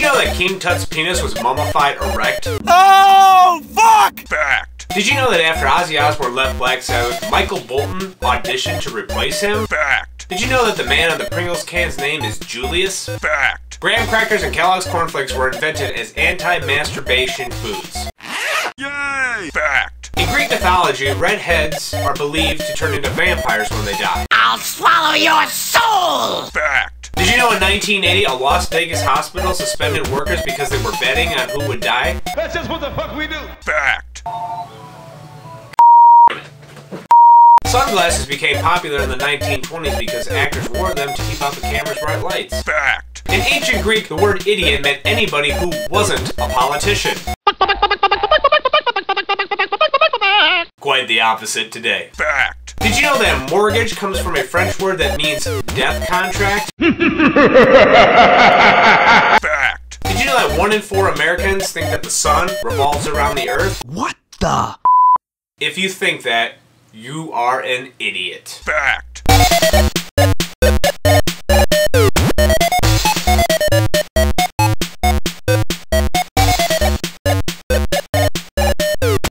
you know that King Tut's penis was mummified erect? Oh, fuck! Fact. Did you know that after Ozzy Osbourne left Black Sabbath, Michael Bolton auditioned to replace him? Fact. Did you know that the man on the Pringles can's name is Julius? Fact. Graham crackers and Kellogg's cornflakes were invented as anti-masturbation foods. Yay! Fact. In Greek mythology, redheads are believed to turn into vampires when they die. I'll swallow your soul! Fact. Did you know in 1980 a Las Vegas hospital suspended workers because they were betting on who would die? That's just what the fuck we do. Fact. Sunglasses became popular in the 1920s because actors wore them to keep out the camera's bright lights. Fact. In ancient Greek, the word idiot meant anybody who wasn't a politician. Quite the opposite today. Fact. Did you know that mortgage comes from a French word that means death contract? Fact. Did you know that one in four Americans think that the sun revolves around the earth? What the? If you think that, you are an idiot. Fact.